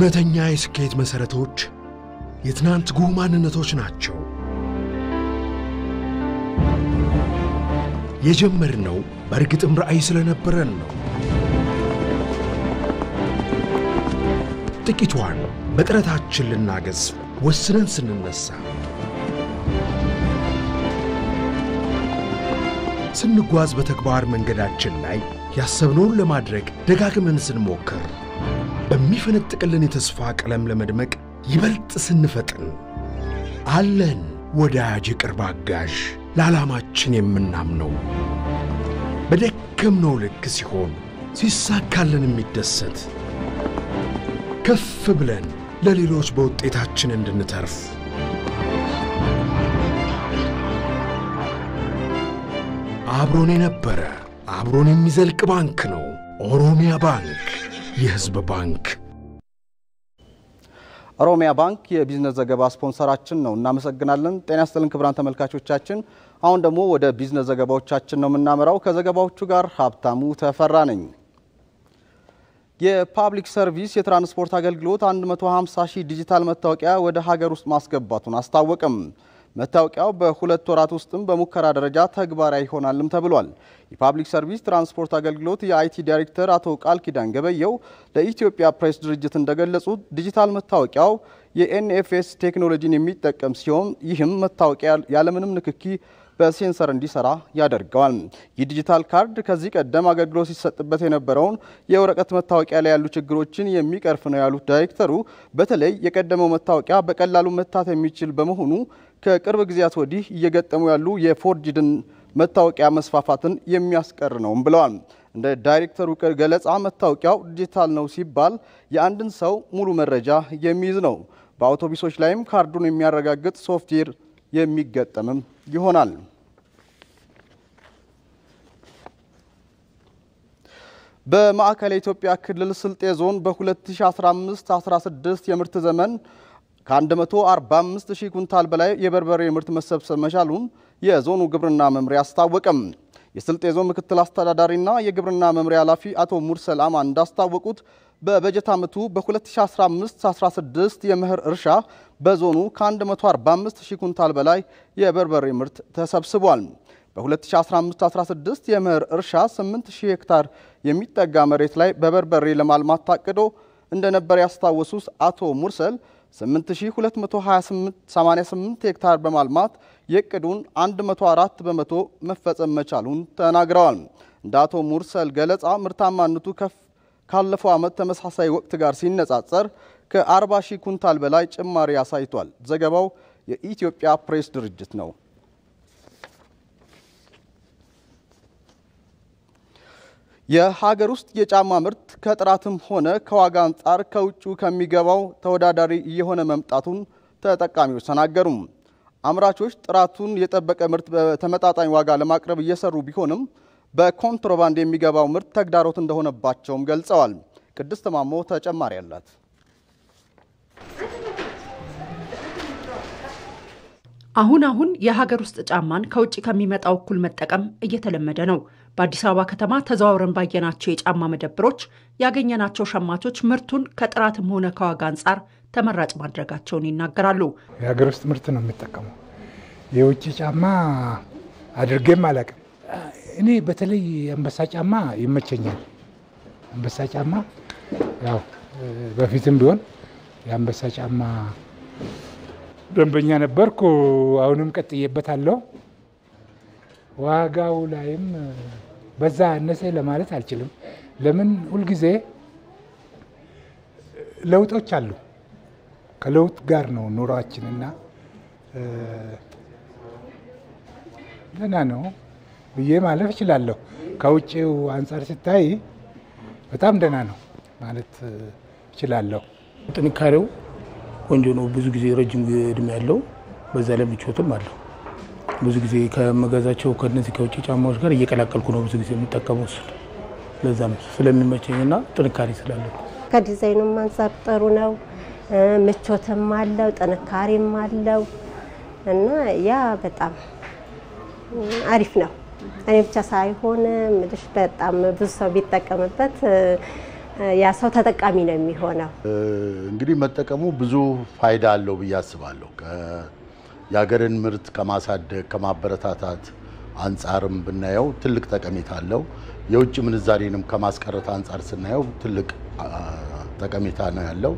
እውነተኛ የስኬት መሠረቶች የትናንት ጉህ ማንነቶች ናቸው። የጀመርነው በእርግጥም ራዕይ ስለነበረን ነው። ጥቂቷን በጥረታችን ልናገዝ ወስነን ስንነሳ፣ ስንጓዝ በተግባር መንገዳችን ላይ ያሰብነውን ለማድረግ ደጋግመን ስንሞክር፣ በሚፈነጥቅልን የተስፋ ቀለም ለመድመቅ ይበልጥ ስንፈጥን፣ አለን ወዳጅ የቅርብ አጋዥ ለዓላማችን የምናምነው በደከምነው ልክ ሲሆን ሲሳካልን የሚደሰት ከፍ ብለን ለሌሎች በውጤታችን እንድንተርፍ አብሮን የነበረ አብሮን የሚዘልቅ ባንክ ነው። ኦሮሚያ ባንክ፣ የሕዝብ ባንክ። ኦሮሚያ ባንክ የቢዝነስ ዘገባ ስፖንሰራችን ነው። እናመሰግናለን። ጤና ይስጥልን ክቡራን ተመልካቾቻችን። አሁን ደግሞ ወደ ቢዝነስ ዘገባዎቻችን ነው የምናመራው። ከዘገባዎቹ ጋር ሀብታሙ ተፈራ ነኝ። የፐብሊክ ሰርቪስ የትራንስፖርት አገልግሎት 150 ሺህ ዲጂታል መታወቂያ ወደ ሀገር ውስጥ ማስገባቱን አስታወቀ። መታወቂያው በሁለት ወራት ውስጥም በሙከራ ደረጃ ተግባራዊ ይሆናልም ተብሏል። የ public service transport አገልግሎት የ IT ዳይሬክተር አቶ ቃል ኪዳን ገበየው ለኢትዮጵያ ፕሬስ ድርጅት እንደገለጹት ዲጂታል መታወቂያው የ NFC ቴክኖሎጂን የሚጠቀም ሲሆን ይህም መታወቂያ ያለምንም ንክኪ በ sensor እንዲሰራ ያደርገዋል። ይህ ዲጂታል ካርድ ከዚህ ቀደም አገልግሎት ሲሰጥበት የነበረውን የወረቀት መታወቂያ ላይ ያሉ ችግሮችን የሚቀርፍ ነው ያሉት ዳይሬክተሩ በተለይ የቀደመው መታወቂያ በቀላሉ መሰራት የሚችል በመሆኑ ከቅርብ ጊዜያት ወዲህ እየገጠሙ ያሉ የ forged ን መታወቂያ መስፋፋትን የሚያስቀር ነውም ብለዋል። እንደ ዳይሬክተሩ ገለጻ መታወቂያው ዲጂታል ነው ሲባል የአንድን ሰው ሙሉ መረጃ የሚይዝ ነው። በአውቶቡሶች ላይም ካርዱን የሚያረጋግጥ ሶፍትዌር የሚገጠምም ይሆናል። በማዕከላዊ ኢትዮጵያ ክልል ስልጤ ዞን በ2015-16 የምርት ዘመን ከ145 ሺህ ኩንታል በላይ የበርበሬ ምርት መሰብሰብ መቻሉን የዞኑ ግብርና መምሪያ አስታወቀም። የስልጤ ዞን ምክትል አስተዳዳሪና የግብርና መምሪያ ኃላፊ አቶ ሙርሰል አማን እንዳስታወቁት በበጀት ዓመቱ በ2015-16 የመኸር እርሻ በዞኑ ከ145 ሺህ ኩንታል በላይ የበርበሬ ምርት ተሰብስቧል። በ2015-16 የመኸር እርሻ 8000 ሄክታር የሚጠጋ መሬት ላይ በበርበሬ ለማልማት ታቅዶ እንደነበር ያስታወሱት አቶ ሙርሰል 8288 ሄክታር በማልማት የእቅዱን 104 በመቶ መፈጸም መቻሉን ተናግረዋል። እንደ አቶ ሙርሰል ገለጻ ምርታማነቱ ከፍ ካለፈው ዓመት ተመሳሳይ ወቅት ጋር ሲነጻጸር ከ40 ሺህ ኩንታል በላይ ጭማሪ አሳይቷል። ዘገባው የኢትዮጵያ ፕሬስ ድርጅት ነው። የሀገር ውስጥ የጫማ ምርት ከጥራትም ሆነ ከዋጋ አንጻር ከውጭ ከሚገባው ተወዳዳሪ እየሆነ መምጣቱን ተጠቃሚዎች ተናገሩ። አምራቾች ጥራቱን የጠበቀ ምርት በተመጣጣኝ ዋጋ ለማቅረብ እየሰሩ ቢሆንም በኮንትሮባንድ የሚገባው ምርት ተግዳሮት እንደሆነባቸውም ገልጸዋል። ቅድስት ማሞ ተጨማሪ አላት። አሁን አሁን የሀገር ውስጥ ጫማን ከውጭ ከሚመጣው እኩል መጠቀም እየተለመደ ነው። በአዲስ አበባ ከተማ ተዘዋውረን ባየናቸው የጫማ መደብሮች ያገኘናቸው ሸማቾች ምርቱን ከጥራትም ሆነ ከዋጋ አንጻር ተመራጭ ማድረጋቸውን ይናገራሉ። የሀገር ውስጥ ምርት ነው የሚጠቀመው። የውጭ ጫማ አድርጌም አላውቅም። እኔ በተለይ አንበሳ ጫማ ይመቸኛል። አንበሳ ጫማ ያው በፊትም ቢሆን የአንበሳ ጫማ ደንበኛ ነበርኩ። አሁንም ቀጥዬበታለሁ። ዋጋው ላይም በዛ አነሰ ለማለት አልችልም። ለምን ሁልጊዜ ለውጦች አሉ። ከለውጥ ጋር ነው ኑሯችንና ደህና ነው ብዬ ማለፍ እችላለሁ። ከውጭው አንጻር ሲታይ በጣም ደህና ነው ማለት እችላለሁ። ጥንካሬው ቆንጆ ነው። ብዙ ጊዜ ረጅም እድሜ ያለው በዛ ላይ ምቾትም አለው። ብዙ ጊዜ ከመገዛቸው ከነዚህ ከውጭ ጫማዎች ጋር እየቀላቀልኩ ነው ብዙ ጊዜ የምጠቀመው እሱ ለዛም ስለሚመቸኝና ጥንካሬ ስላለው ከዲዛይኑም አንጻር ጥሩ ነው። ምቾትም አለው፣ ጥንካሬም አለው እና ያ በጣም አሪፍ ነው። እኔ ብቻ ሳይሆን ምልሽ በጣም ብዙ ሰው ቢጠቀምበት ያ ሰው ተጠቃሚ ነው የሚሆነው። እንግዲህ መጠቀሙ ብዙ ፋይዳ አለው ብዬ አስባለሁ። የሀገርን ምርት ከማሳደግ ከማበረታታት አንጻርም ብናየው ትልቅ ጠቀሜታ አለው። የውጭ ምንዛሬንም ከማስቀረት አንጻር ስናየው ትልቅ ጠቀሜታ ነው ያለው።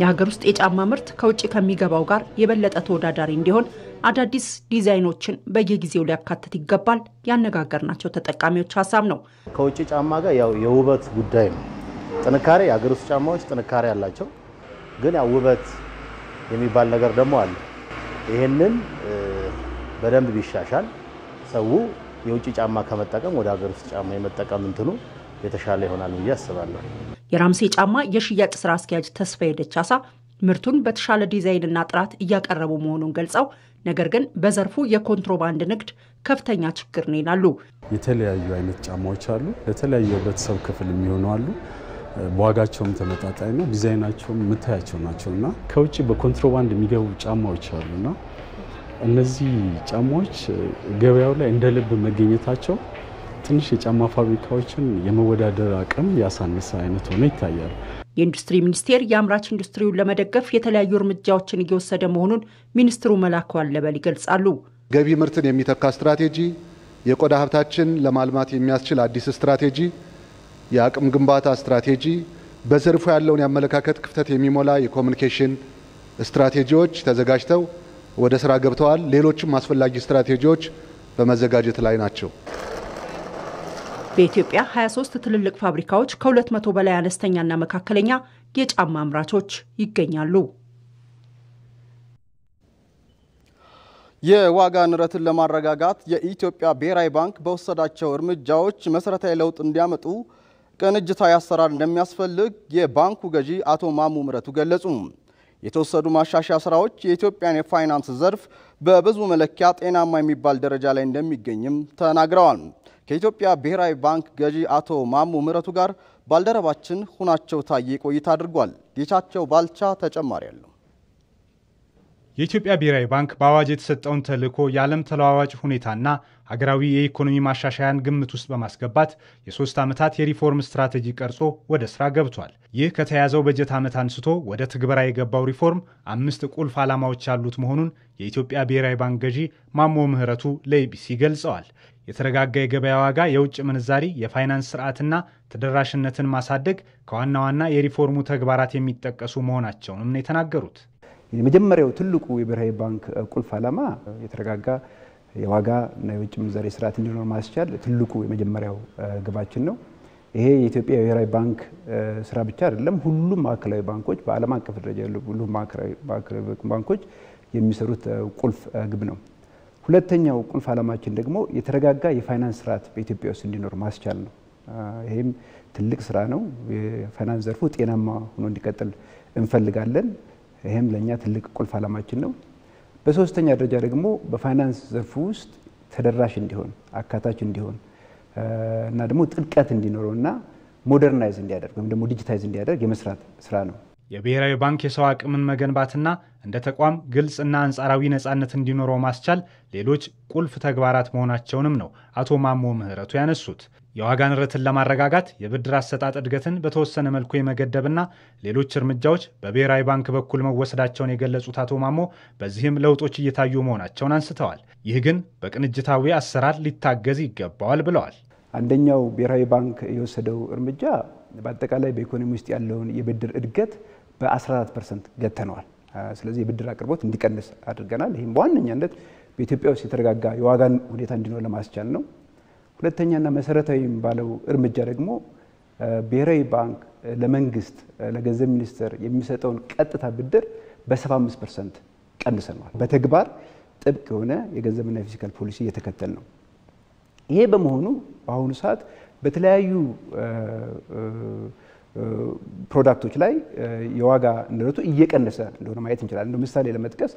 የሀገር ውስጥ የጫማ ምርት ከውጭ ከሚገባው ጋር የበለጠ ተወዳዳሪ እንዲሆን አዳዲስ ዲዛይኖችን በየጊዜው ሊያካትት ይገባል ያነጋገርናቸው ተጠቃሚዎች ሀሳብ ነው። ከውጭ ጫማ ጋር ያው የውበት ጉዳይ ነው። ጥንካሬ የሀገር ውስጥ ጫማዎች ጥንካሬ አላቸው፣ ግን ያው ውበት የሚባል ነገር ደግሞ አለ። ይህንን በደንብ ቢሻሻል ሰው የውጭ ጫማ ከመጠቀም ወደ ሀገር ውስጥ ጫማ የመጠቀም እንትኑ የተሻለ ይሆናል ብዬ አስባለሁ። የራምሴ ጫማ የሽያጭ ስራ አስኪያጅ ተስፋዬ ደቻሳ ምርቱን በተሻለ ዲዛይንና ጥራት እያቀረቡ መሆኑን ገልጸው ነገር ግን በዘርፉ የኮንትሮባንድ ንግድ ከፍተኛ ችግር ነው ይላሉ። የተለያዩ አይነት ጫማዎች አሉ። ለተለያዩ የህብረተሰብ ክፍል የሚሆኑ አሉ። በዋጋቸውም ተመጣጣኝ ነው። ዲዛይናቸውም የምታያቸው ናቸው እና ከውጭ በኮንትሮባንድ የሚገቡ ጫማዎች አሉና እነዚህ ጫማዎች ገበያው ላይ እንደ ልብ መገኘታቸው ትንሽ የጫማ ፋብሪካዎችን የመወዳደር አቅም ያሳነሰ አይነት ሆኖ ይታያል። የኢንዱስትሪ ሚኒስቴር የአምራች ኢንዱስትሪውን ለመደገፍ የተለያዩ እርምጃዎችን እየወሰደ መሆኑን ሚኒስትሩ መላኩ አለበል ይገልጻሉ። ገቢ ምርትን የሚተካ ስትራቴጂ፣ የቆዳ ሀብታችን ለማልማት የሚያስችል አዲስ ስትራቴጂ፣ የአቅም ግንባታ ስትራቴጂ፣ በዘርፉ ያለውን የአመለካከት ክፍተት የሚሞላ የኮሚኒኬሽን ስትራቴጂዎች ተዘጋጅተው ወደ ስራ ገብተዋል። ሌሎችም አስፈላጊ ስትራቴጂዎች በመዘጋጀት ላይ ናቸው። በኢትዮጵያ 23 ትልልቅ ፋብሪካዎች ከ200 በላይ አነስተኛና መካከለኛ የጫማ አምራቾች ይገኛሉ። የዋጋ ንረትን ለማረጋጋት የኢትዮጵያ ብሔራዊ ባንክ በወሰዳቸው እርምጃዎች መሰረታዊ ለውጥ እንዲያመጡ ቅንጅታዊ አሰራር እንደሚያስፈልግ የባንኩ ገዢ አቶ ማሙ ምረቱ ገለጹ። የተወሰዱ ማሻሻያ ስራዎች የኢትዮጵያን የፋይናንስ ዘርፍ በብዙ መለኪያ ጤናማ የሚባል ደረጃ ላይ እንደሚገኝም ተናግረዋል። ከኢትዮጵያ ብሔራዊ ባንክ ገዢ አቶ ማሞ ምህረቱ ጋር ባልደረባችን ሁናቸው ታዬ ቆይታ አድርጓል። ጌታቸው ባልቻ ተጨማሪ አለው። የኢትዮጵያ ብሔራዊ ባንክ በአዋጅ የተሰጠውን ተልዕኮ የዓለም ተለዋዋጭ ሁኔታና ሀገራዊ የኢኮኖሚ ማሻሻያን ግምት ውስጥ በማስገባት የሶስት ዓመታት የሪፎርም ስትራቴጂ ቀርጾ ወደ ስራ ገብቷል። ይህ ከተያዘው በጀት ዓመት አንስቶ ወደ ትግበራ የገባው ሪፎርም አምስት ቁልፍ ዓላማዎች ያሉት መሆኑን የኢትዮጵያ ብሔራዊ ባንክ ገዢ ማሞ ምህረቱ ለኢቢሲ ገልጸዋል። የተረጋጋ የገበያ ዋጋ፣ የውጭ ምንዛሪ፣ የፋይናንስ ስርዓትና ተደራሽነትን ማሳደግ ከዋና ዋና የሪፎርሙ ተግባራት የሚጠቀሱ መሆናቸውንም ነው የተናገሩት። የመጀመሪያው ትልቁ የብሔራዊ ባንክ ቁልፍ ዓላማ የተረጋጋ የዋጋ እና የውጭ ምንዛሬ ስርዓት እንዲኖር ማስቻል ትልቁ የመጀመሪያው ግባችን ነው። ይሄ የኢትዮጵያ ብሔራዊ ባንክ ስራ ብቻ አይደለም። ሁሉም ማዕከላዊ ባንኮች በዓለም አቀፍ ደረጃ ያሉ ሁሉም ማዕከላዊ ባንኮች የሚሰሩት ቁልፍ ግብ ነው። ሁለተኛው ቁልፍ ዓላማችን ደግሞ የተረጋጋ የፋይናንስ ስርዓት በኢትዮጵያ ውስጥ እንዲኖር ማስቻል ነው። ይህም ትልቅ ስራ ነው። የፋይናንስ ዘርፉ ጤናማ ሆኖ እንዲቀጥል እንፈልጋለን። ይህም ለእኛ ትልቅ ቁልፍ ዓላማችን ነው። በሶስተኛ ደረጃ ደግሞ በፋይናንስ ዘርፉ ውስጥ ተደራሽ እንዲሆን፣ አካታች እንዲሆን እና ደግሞ ጥልቀት እንዲኖረው እና modernize እንዲያደርግ ወይም ደግሞ digitize እንዲያደርግ የመስራት ስራ ነው። የብሔራዊ ባንክ የሰው አቅምን መገንባትና እንደ ተቋም ግልጽና አንጻራዊ ነጻነት እንዲኖረው ማስቻል ሌሎች ቁልፍ ተግባራት መሆናቸውንም ነው አቶ ማሞ ምህረቱ ያነሱት። የዋጋ ንረትን ለማረጋጋት የብድር አሰጣጥ እድገትን በተወሰነ መልኩ የመገደብና ሌሎች እርምጃዎች በብሔራዊ ባንክ በኩል መወሰዳቸውን የገለጹት አቶ ማሞ በዚህም ለውጦች እየታዩ መሆናቸውን አንስተዋል። ይህ ግን በቅንጅታዊ አሰራር ሊታገዝ ይገባዋል ብለዋል። አንደኛው ብሔራዊ ባንክ የወሰደው እርምጃ በአጠቃላይ በኢኮኖሚ ውስጥ ያለውን የብድር እድገት በ14 percent ገትተነዋል። ስለዚህ የብድር አቅርቦት እንዲቀንስ አድርገናል። ይህም በዋነኛነት በኢትዮጵያ ውስጥ የተረጋጋ የዋጋን ሁኔታ እንዲኖር ለማስቻል ነው። ሁለተኛና መሰረታዊ የሚባለው እርምጃ ደግሞ ብሔራዊ ባንክ ለመንግስት ለገንዘብ ሚኒስቴር የሚሰጠውን ቀጥታ ብድር በ75 percent ቀንሰነዋል። በተግባር ጥብቅ የሆነ የገንዘብና የ fiscal ፖሊሲ እየተከተል ነው። ይሄ በመሆኑ በአሁኑ ሰዓት በተለያዩ product ኦች ላይ የዋጋ ንረቱ እየቀነሰ እንደሆነ ማየት እንችላለን። ምሳሌ ለመጥቀስ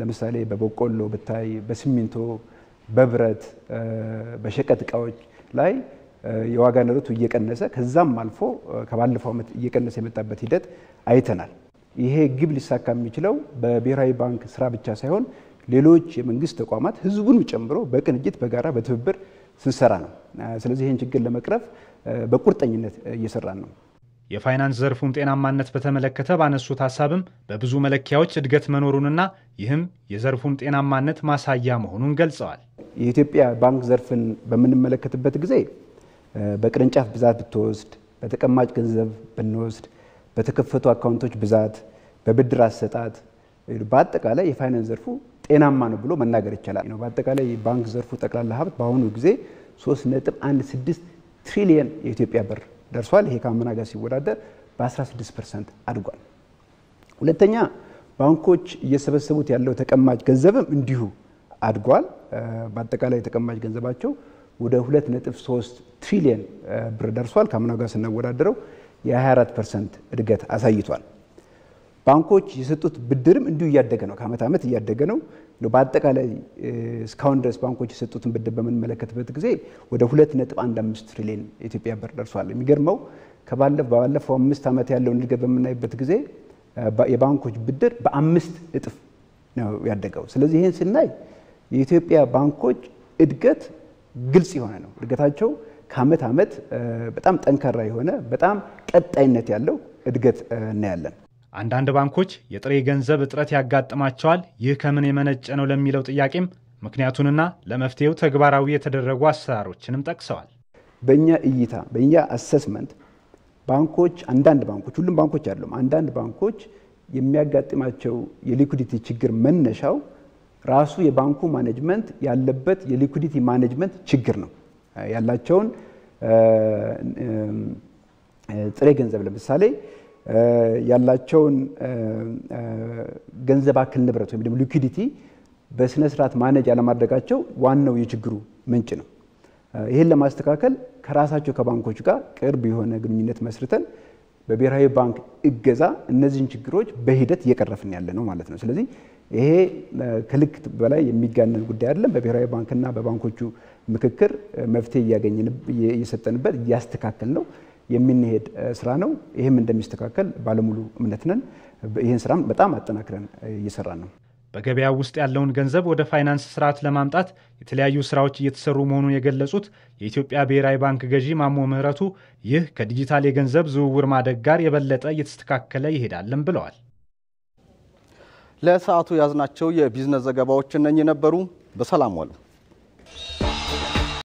ለምሳሌ በበቆሎ ብታይ፣ በሲሚንቶ፣ በብረት፣ በሸቀጥ እቃዎች ላይ የዋጋ ንረቱ እየቀነሰ ከዛም አልፎ ከባለፈው ዓመት እየቀነሰ የመጣበት ሂደት አይተናል። ይሄ ግብ ሊሳካ የሚችለው በብሔራዊ ባንክ ስራ ብቻ ሳይሆን ሌሎች የመንግስት ተቋማት ህዝቡን ጨምሮ በቅንጅት በጋራ በትብብር ስንሰራ ነው። ስለዚህ ይህን ችግር ለመቅረፍ በቁርጠኝነት እየሰራን ነው። የፋይናንስ ዘርፉን ጤናማነት በተመለከተ ባነሱት ሀሳብም በብዙ መለኪያዎች እድገት መኖሩንና ይህም የዘርፉን ጤናማነት ማሳያ መሆኑን ገልጸዋል። የኢትዮጵያ ባንክ ዘርፍን በምንመለከትበት ጊዜ በቅርንጫፍ ብዛት ብትወስድ፣ በተቀማጭ ገንዘብ ብንወስድ፣ በተከፈቱ account ኦች ብዛት፣ በብድር አሰጣጥ፣ በአጠቃላይ የፋይናንስ ዘርፉ ጤናማ ነው ብሎ መናገር ይቻላል በአጠቃላይ የባንክ ዘርፉ ጠቅላላ ሀብት በአሁኑ ጊዜ 3.16 ትሪሊየን የኢትዮጵያ ብር ደርሷል። ይሄ ከአምና ጋር ሲወዳደር በ16 percent አድጓል። ሁለተኛ ባንኮች እየሰበሰቡት ያለው ተቀማጭ ገንዘብም እንዲሁ አድጓል። በአጠቃላይ ተቀማጭ ገንዘባቸው ወደ 2.3 ትሪሊየን ብር ደርሷል። ከአምና ጋር ስናወዳደረው የ24 percent እድገት አሳይቷል። ባንኮች የሰጡት ብድርም እንዲሁ እያደገ ነው። ከዓመት ዓመት እያደገ ነው። በአጠቃላይ እስካሁን ድረስ ባንኮች የሰጡትን ብድር በምንመለከትበት ጊዜ ወደ 2.15 ትሪሊዮን የኢትዮጵያ ብር ደርሷል። የሚገርመው ባለፈው አምስት ዓመት ያለውን እድገት በምናይበት ጊዜ የባንኮች ብድር በአምስት እጥፍ ነው ያደገው። ስለዚህ ይህን ስናይ የኢትዮጵያ ባንኮች እድገት ግልጽ የሆነ ነው። እድገታቸው ከዓመት ዓመት በጣም ጠንካራ የሆነ በጣም ቀጣይነት ያለው እድገት እናያለን። አንዳንድ ባንኮች የጥሬ ገንዘብ እጥረት ያጋጥማቸዋል። ይህ ከምን የመነጨ ነው ለሚለው ጥያቄም ምክንያቱንና ለመፍትሄው ተግባራዊ የተደረጉ አሰራሮችንም ጠቅሰዋል። በእኛ እይታ በእኛ አሰስመንት ባንኮች አንዳንድ ባንኮች ሁሉም ባንኮች አይደሉም፣ አንዳንድ ባንኮች የሚያጋጥማቸው የ liquidity ችግር መነሻው ራሱ የባንኩ management ያለበት የ liquidity management ችግር ነው። ያላቸውን ጥሬ ገንዘብ ለምሳሌ ያላቸውን ገንዘብ አካል ንብረት ወይም ደግሞ liquidity በስነ ስርዓት manage ያለማድረጋቸው ዋናው የችግሩ ምንጭ ነው። ይህን ለማስተካከል ከራሳቸው ከባንኮች ጋር ቅርብ የሆነ ግንኙነት መስርተን በብሔራዊ ባንክ እገዛ እነዚህን ችግሮች በሂደት እየቀረፍን ያለ ነው ማለት ነው። ስለዚህ ይሄ ከልክ በላይ የሚጋነን ጉዳይ አይደለም። በብሔራዊ ባንክና በባንኮቹ ምክክር መፍትሄ እየሰጠንበት እያስተካከል ነው የሚንሄድ ስራ ነው። ይህም እንደሚስተካከል ባለሙሉ እምነት ነን። ይህን ስራም በጣም አጠናክረን እየሰራን ነው። በገበያው ውስጥ ያለውን ገንዘብ ወደ ፋይናንስ ስርዓት ለማምጣት የተለያዩ ስራዎች እየተሰሩ መሆኑን የገለጹት የኢትዮጵያ ብሔራዊ ባንክ ገዢ ማሞ ምህረቱ ይህ ከዲጂታል የገንዘብ ዝውውር ማደግ ጋር የበለጠ እየተስተካከለ ይሄዳልን ብለዋል። ለሰዓቱ ያዝናቸው የቢዝነስ ዘገባዎች እነኚህ ነበሩ። በሰላም ዋሉ።